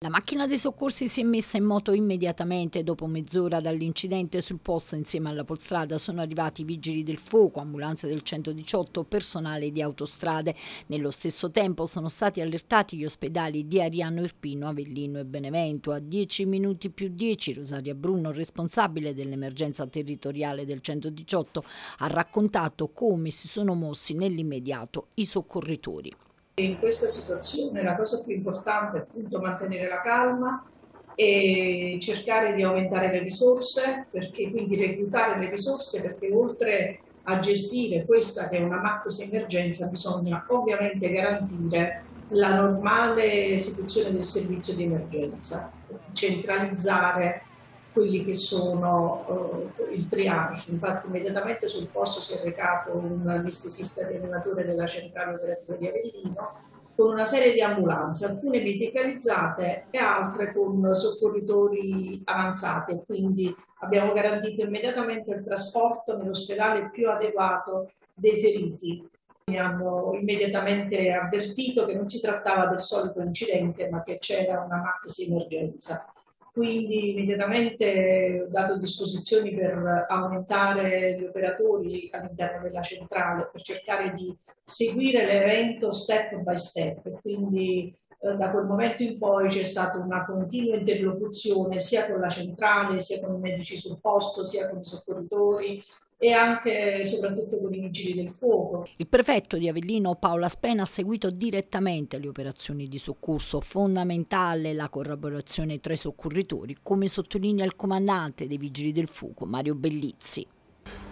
La macchina dei soccorsi si è messa in moto immediatamente. Dopo mezz'ora dall'incidente sul posto insieme alla polstrada sono arrivati vigili del fuoco, ambulanze del 118, personale di autostrade. Nello stesso tempo sono stati allertati gli ospedali di Ariano Irpino, Avellino e Benevento. A 10 minuti più 10 Rosaria Bruno, responsabile dell'emergenza territoriale del 118, ha raccontato come si sono mossi nell'immediato i soccorritori. In questa situazione la cosa più importante è appunto mantenere la calma e cercare di aumentare le risorse, perché, quindi reclutare le risorse perché oltre a gestire questa che è una macro emergenza bisogna ovviamente garantire la normale esecuzione del servizio di emergenza, centralizzare quelli che sono uh, il triage. Infatti immediatamente sul posto si è recato un anestesista rianimatore della centrale operativa di Avellino con una serie di ambulanze, alcune medicalizzate e altre con soccorritori avanzati quindi abbiamo garantito immediatamente il trasporto nell'ospedale più adeguato dei feriti. Abbiamo immediatamente avvertito che non si trattava del solito incidente ma che c'era una maxi emergenza quindi immediatamente ho dato disposizioni per aumentare gli operatori all'interno della centrale per cercare di seguire l'evento step by step. Quindi eh, da quel momento in poi c'è stata una continua interlocuzione sia con la centrale, sia con i medici sul posto, sia con i soccorritori, e anche e soprattutto con i vigili del fuoco. Il prefetto di Avellino Paola Spena ha seguito direttamente le operazioni di soccorso, fondamentale la collaborazione tra i soccorritori, come sottolinea il comandante dei vigili del fuoco Mario Bellizzi.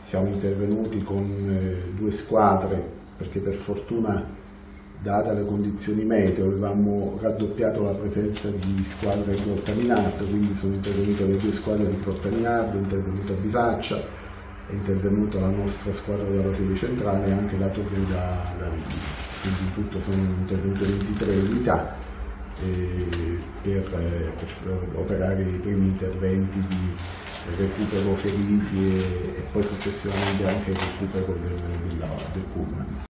Siamo intervenuti con eh, due squadre perché per fortuna date le condizioni meteo avevamo raddoppiato la presenza di squadre di Grottaminardo, quindi sono intervenute le due squadre di Grottaminardo, è intervenuto a Bisaccia, è intervenuta la nostra squadra della sede centrale e anche la Torre da, da quindi in tutto sono intervenute 23 unità per, per, operare i primi interventi di recupero feriti e, e poi successivamente anche il recupero del, del, del pullman.